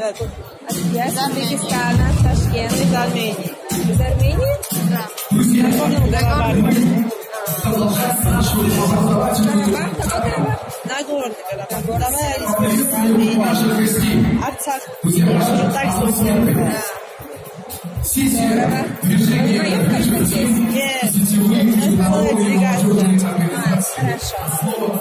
Я из Узбекистана, Ташкент. Из Армении. Из Армении? Да. Нагорный Карабах. Карабах? Карабах? Нагорный Карабах. Вторая республика Армения. Арцах. Здорово. Узнаем, конечно, здесь. Нет. Это делегация. А, хорошо.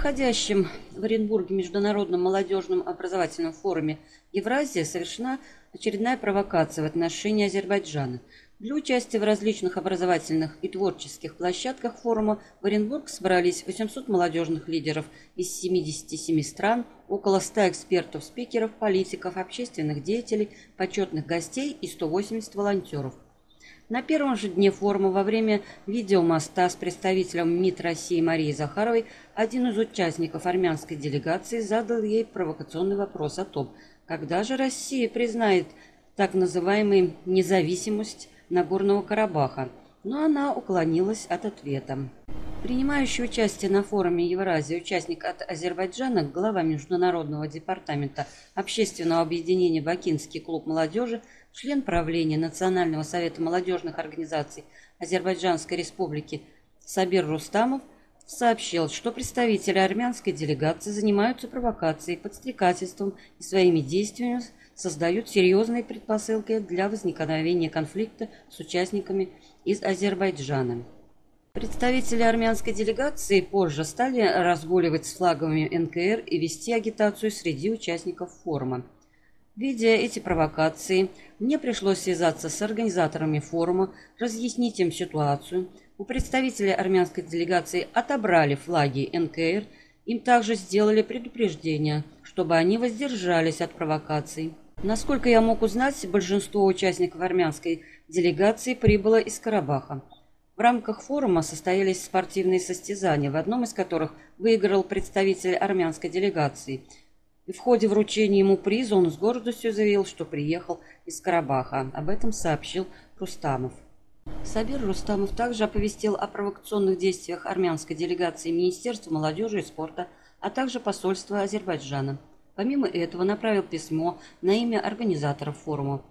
Проходящем в Оренбурге Международном молодежном образовательном форуме Евразия совершена очередная провокация в отношении Азербайджана. Для участия в различных образовательных и творческих площадках форума в Оренбург собрались 800 молодежных лидеров из 77 стран, около 100 экспертов-спикеров, политиков, общественных деятелей, почетных гостей и 180 волонтеров. На первом же дне форума во время видеомоста с представителем МИД России Марией Захаровой один из участников армянской делегации задал ей провокационный вопрос о том, когда же Россия признает так называемую независимость Нагорного Карабаха, но она уклонилась от ответа. Принимающий участие на форуме Евразия участник от Азербайджана, глава Международного департамента общественного объединения «Бакинский клуб молодежи», член правления Национального совета молодежных организаций Азербайджанской республики Сабир Рустамов сообщил, что представители армянской делегации занимаются провокацией, подстрекательством и своими действиями создают серьезные предпосылки для возникновения конфликта с участниками из Азербайджана. Представители армянской делегации позже стали разгуливать с флагами НКР и вести агитацию среди участников форума. Видя эти провокации, мне пришлось связаться с организаторами форума, разъяснить им ситуацию. У представителей армянской делегации отобрали флаги НКР, им также сделали предупреждение, чтобы они воздержались от провокаций. Насколько я мог узнать, большинство участников армянской делегации прибыло из Карабаха. В рамках форума состоялись спортивные состязания, в одном из которых выиграл представитель армянской делегации – и в ходе вручения ему приза он с гордостью заявил, что приехал из Карабаха. Об этом сообщил Рустамов. Сабир Рустамов также оповестил о провокационных действиях армянской делегации Министерства молодежи и спорта, а также посольства Азербайджана. Помимо этого направил письмо на имя организаторов форума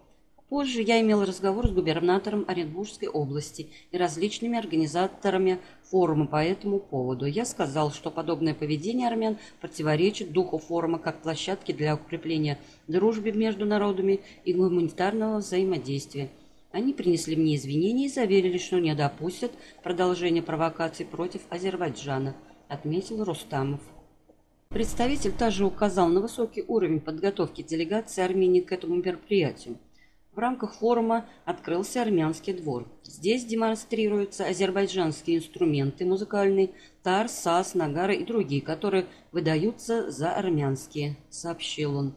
Позже я имел разговор с губернатором Оренбургской области и различными организаторами форума по этому поводу. Я сказал, что подобное поведение армян противоречит духу форума как площадки для укрепления дружбы между народами и гуманитарного взаимодействия. Они принесли мне извинения и заверили, что не допустят продолжения провокаций против Азербайджана, отметил Рустамов. Представитель также указал на высокий уровень подготовки делегации Армении к этому мероприятию. В рамках форума открылся армянский двор. Здесь демонстрируются азербайджанские инструменты музыкальные, тар, сас, нагары и другие, которые выдаются за армянские, сообщил он.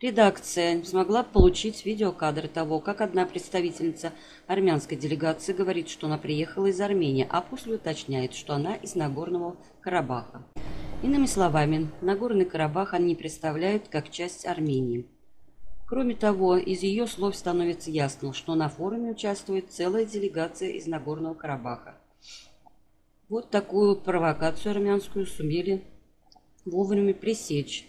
Редакция смогла получить видеокадры того, как одна представительница армянской делегации говорит, что она приехала из Армении, а после уточняет, что она из Нагорного Карабаха. Иными словами, Нагорный Карабах они представляют как часть Армении. Кроме того, из ее слов становится ясно, что на форуме участвует целая делегация из Нагорного Карабаха. Вот такую провокацию армянскую сумели вовремя пресечь